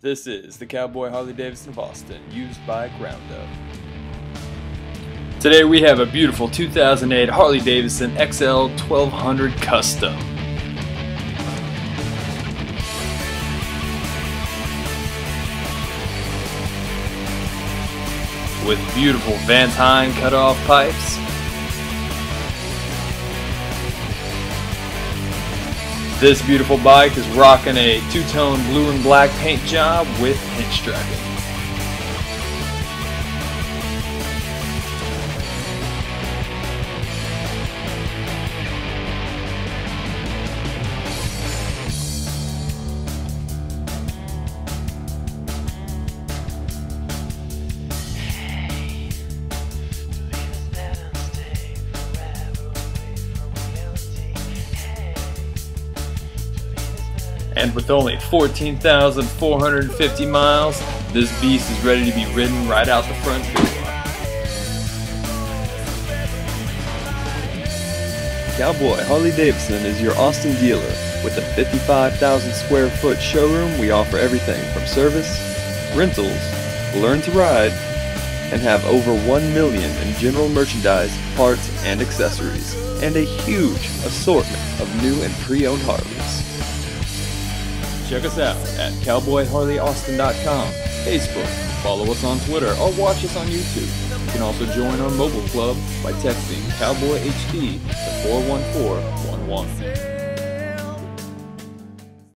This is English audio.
This is the Cowboy Harley Davidson of Austin, used by Roundup. Today we have a beautiful 2008 Harley Davidson XL 1200 Custom. With beautiful Vance Hine cut-off pipes, This beautiful bike is rocking a two-tone blue and black paint job with paint striping. And with only 14,450 miles, this beast is ready to be ridden right out the front door. Cowboy Harley Davidson is your Austin dealer. With a 55,000 square foot showroom, we offer everything from service, rentals, learn to ride, and have over 1 million in general merchandise, parts, and accessories, and a huge assortment of new and pre-owned Harleys. Check us out at cowboyharleyaustin.com, Facebook, follow us on Twitter, or watch us on YouTube. You can also join our mobile club by texting Cowboy HD to 41411.